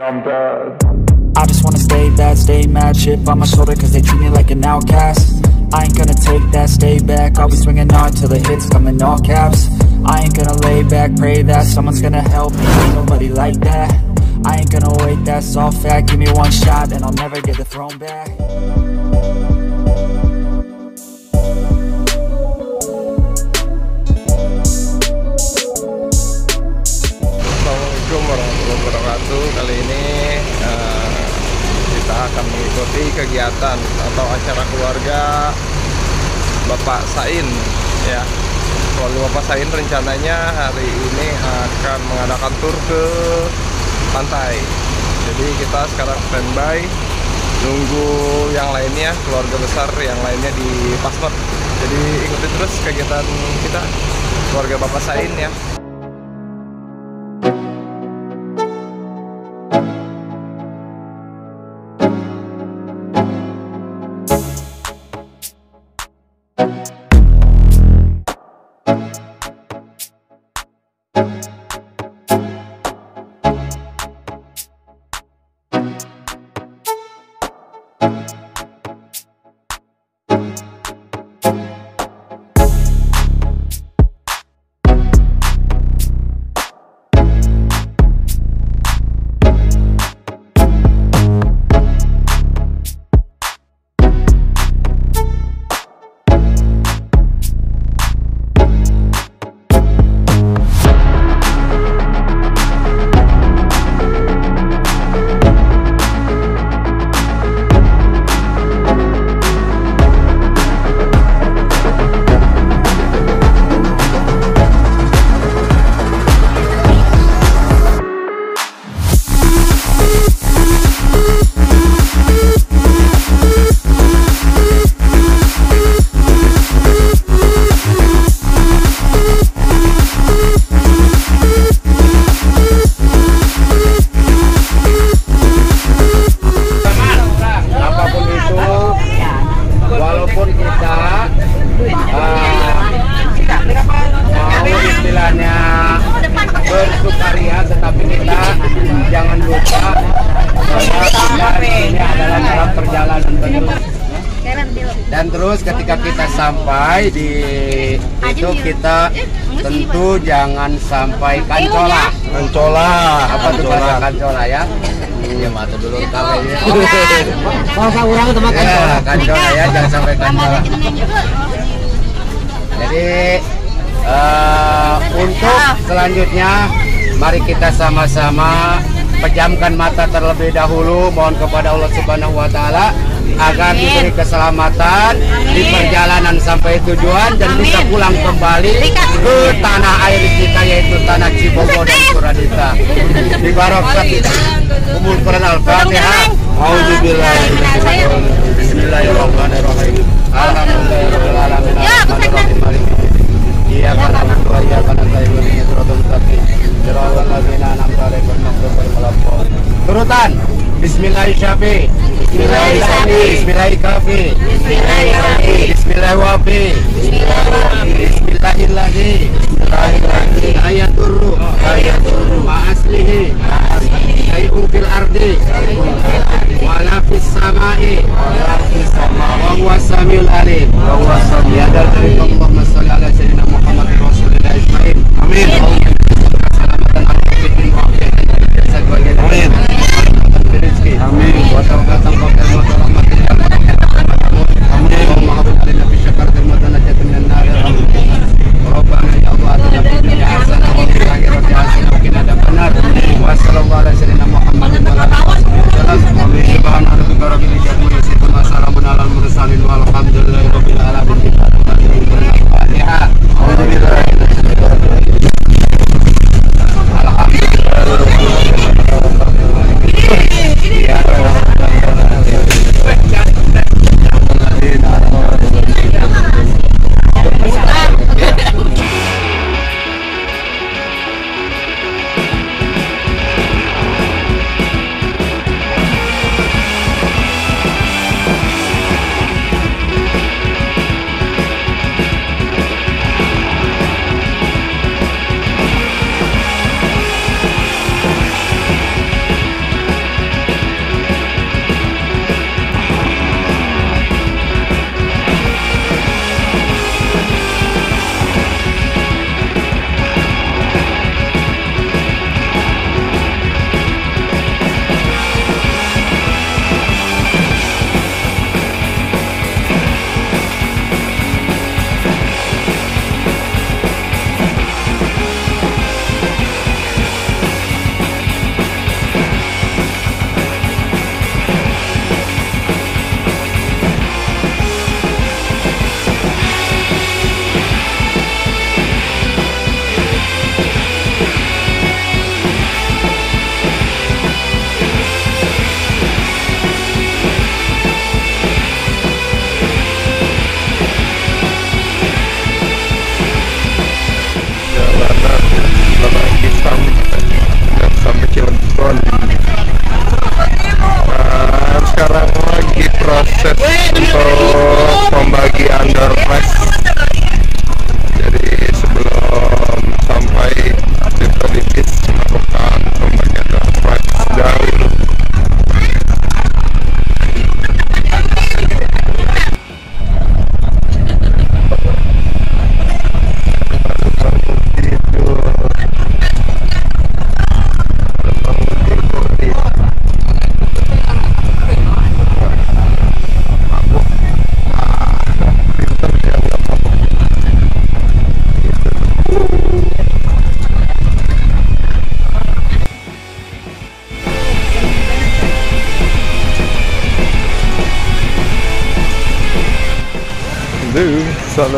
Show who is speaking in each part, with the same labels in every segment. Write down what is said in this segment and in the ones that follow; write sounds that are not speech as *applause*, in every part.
Speaker 1: I'm bad.
Speaker 2: I just wanna stay bad, stay mad Chip on my shoulder cause they treat me like an outcast. I ain't gonna take that, stay back. I'll be swinging hard till the hits come in all caps. I ain't gonna lay back, pray that Someone's gonna help me, ain't nobody like that. I ain't gonna wait, that's all fact. Give me one shot and I'll never get the throne back
Speaker 3: wabarakatuh Kali ini eh, kita akan mengikuti kegiatan atau acara keluarga Bapak Sain ya. Keluarga Bapak Sain rencananya hari ini akan mengadakan tur ke pantai. Jadi kita sekarang standby Nunggu yang lainnya, keluarga besar yang lainnya di Pasmet Jadi ikuti terus kegiatan kita Keluarga Bapak Sain ya
Speaker 4: jangan sampai kancola. kancola. Apa tuh bahasa kancola ya? Iya mata dulu kali ya bahasa orang itu ya kancola? ya jangan sampai kancola. jadi eh, untuk selanjutnya mari kita sama-sama pejamkan mata terlebih dahulu. Mohon kepada Allah Subhanahu wa taala agar diberi keselamatan di perjalanan sampai tujuan dan bisa pulang kembali ke tanah air kita yaitu tanah Cibogo dan Suradita. Di barokah umur Quran Al-Fatihah. Auzubillahi Bismillahirrahmanirrahim. Alhamdulillahirabbil alamin. Arrahmanirrahim. Maliki Iyyaka 'alaihim waladdallin. Turutan. Bismillahirrahmanirrahim. Bismillahirrahmanirrahim. Bismillahirrahmanirrahim. Ayaturu. Ayaturu. Ma'aslihi. Fil ardi. Fis sama'i. Samiul alim. Ya. Amin.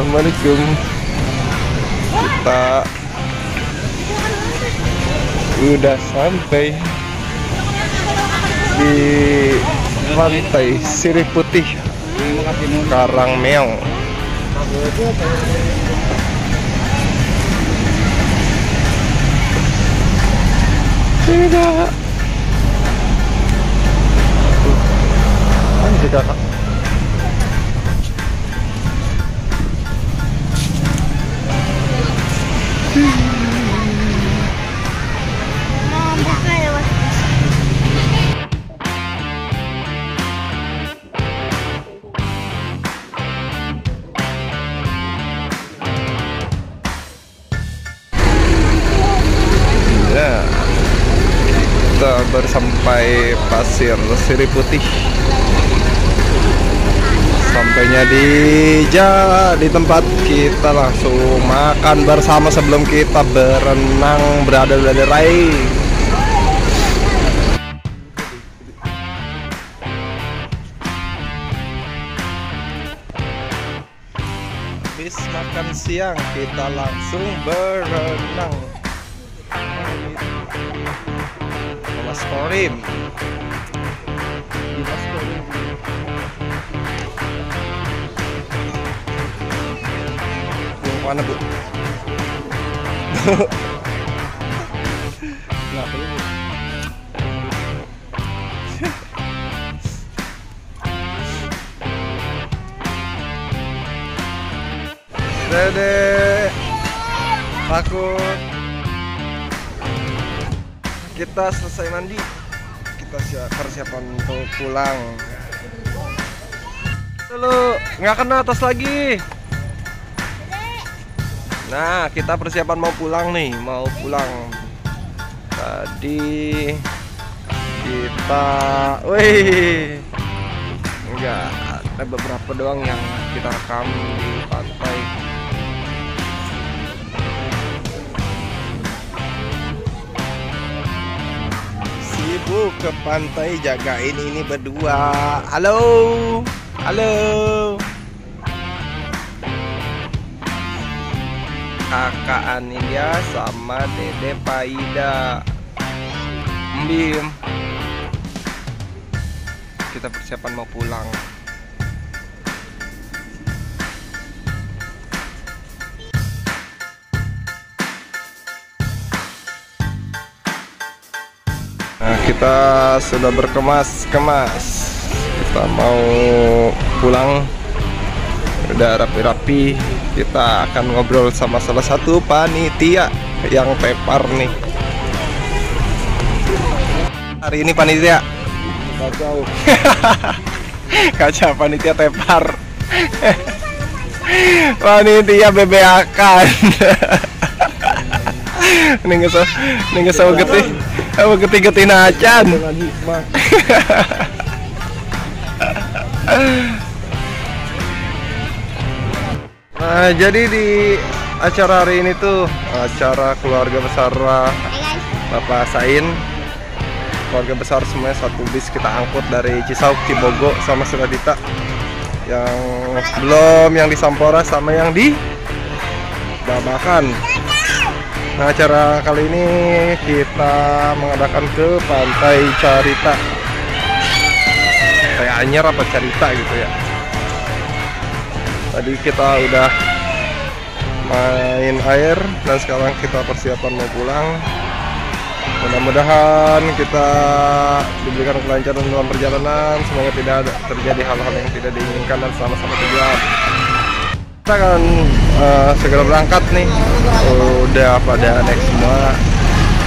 Speaker 3: Assalamualaikum. Kita udah sampai di pantai Sirih Putih Karangmeong. Tidak. Anjir kakak. Kita baru sampai pasir Siri Putih. Sampainya di ja di tempat kita langsung makan bersama sebelum kita berenang berada di rai. Habis makan siang kita langsung berenang. Mas Korim mana bu? Kenapa? Dede Takut. Kita selesai mandi. Kita siap persiapan untuk pulang. Dulu nggak kena atas lagi nah kita persiapan mau pulang nih mau pulang tadi kita wih enggak ada beberapa doang yang kita rekam di pantai sibuk ke pantai jagain ini berdua. Halo, halo. Kakak Anilia sama Dede Paida. Bim. Kita persiapan mau pulang. Nah, kita sudah berkemas-kemas. Kita mau pulang. Udah rapi-rapi. Kita akan ngobrol sama salah satu panitia yang tepar nih. Hari ini panitia.
Speaker 4: Kacau. *laughs*
Speaker 3: Kaca panitia tepar. *laughs* panitia bebeakan. *laughs* Ini nggak so, ini nggak so getih, apa getih getih nacan.
Speaker 4: Dengan hikmah.
Speaker 3: Nah, jadi di acara hari ini tuh acara keluarga besar Bapak Sain. Keluarga besar semuanya satu bis kita angkut dari Cisauk, Cibogo sama Suradita. Yang belum yang di Sampora sama yang di Babakan. Nah, acara kali ini kita mengadakan ke Pantai Carita. Kayak Anyer apa Carita gitu ya. Tadi kita udah main air dan sekarang kita persiapan mau pulang. Mudah-mudahan kita diberikan kelancaran dalam perjalanan. Semoga tidak ada terjadi hal-hal yang tidak diinginkan dan sama-sama tujuan. Kita akan eh, segera berangkat nih. Udah pada naik semua.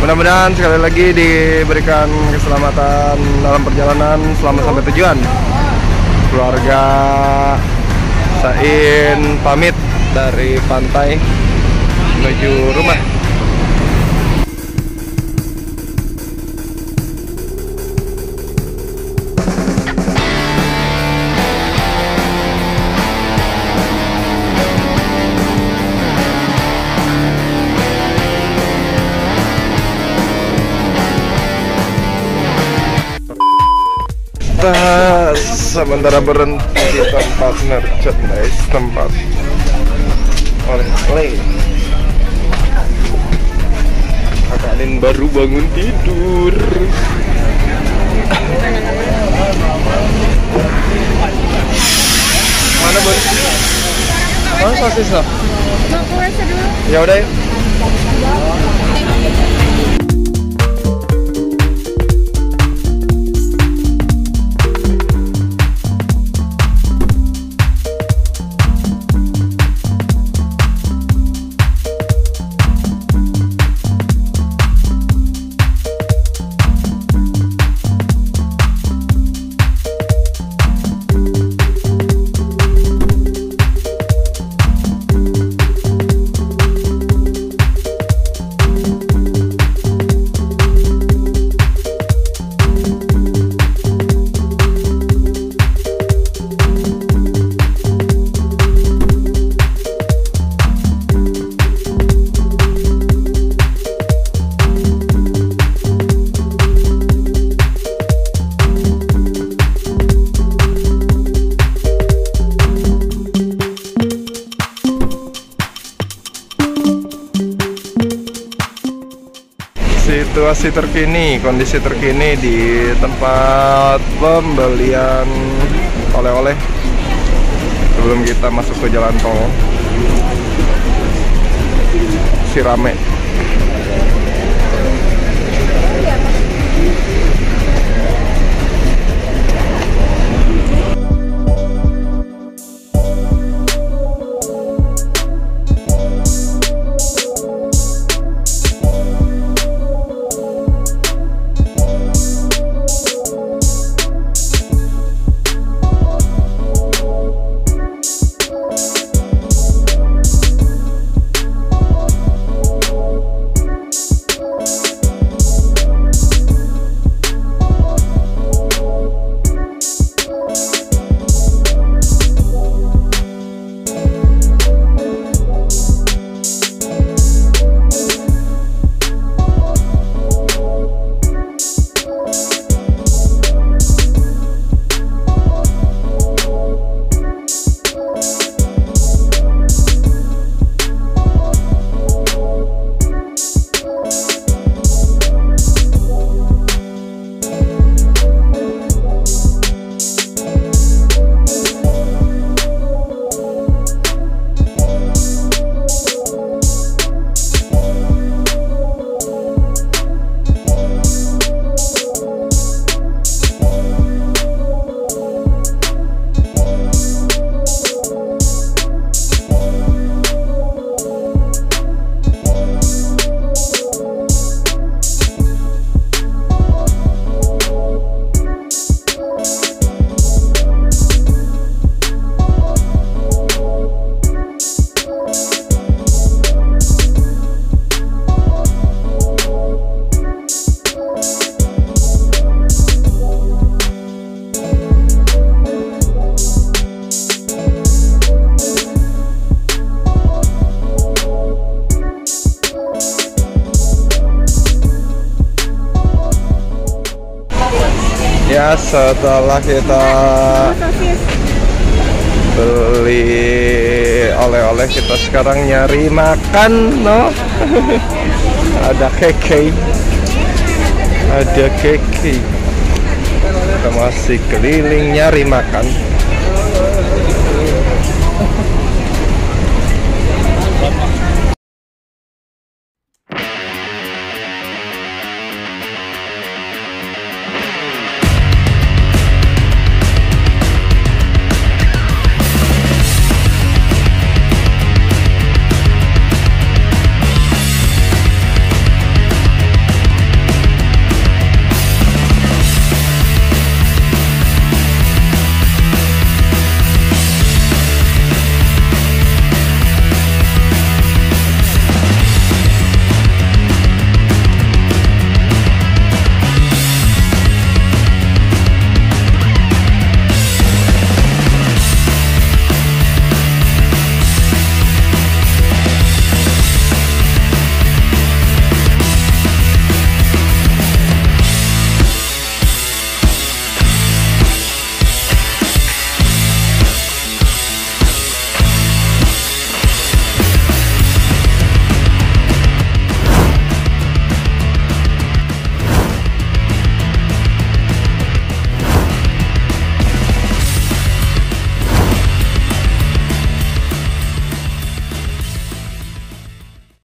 Speaker 3: Mudah-mudahan sekali lagi diberikan keselamatan dalam perjalanan selama sampai tujuan. Keluarga Sain pamit dari pantai menuju rumah Bye sementara berhenti di tempat merchandise tempat oleh-oleh kakak Lin baru bangun tidur mana bun? Mana sosis lo?
Speaker 1: Mau keluar dulu.
Speaker 3: Ya udah yuk. Situasi terkini, kondisi terkini di tempat pembelian oleh-oleh sebelum kita masuk ke jalan tol. Si rame. Setelah kita beli oleh-oleh kita sekarang nyari makan no? *laughs* Ada keke. Ada keke. Kita masih keliling nyari makan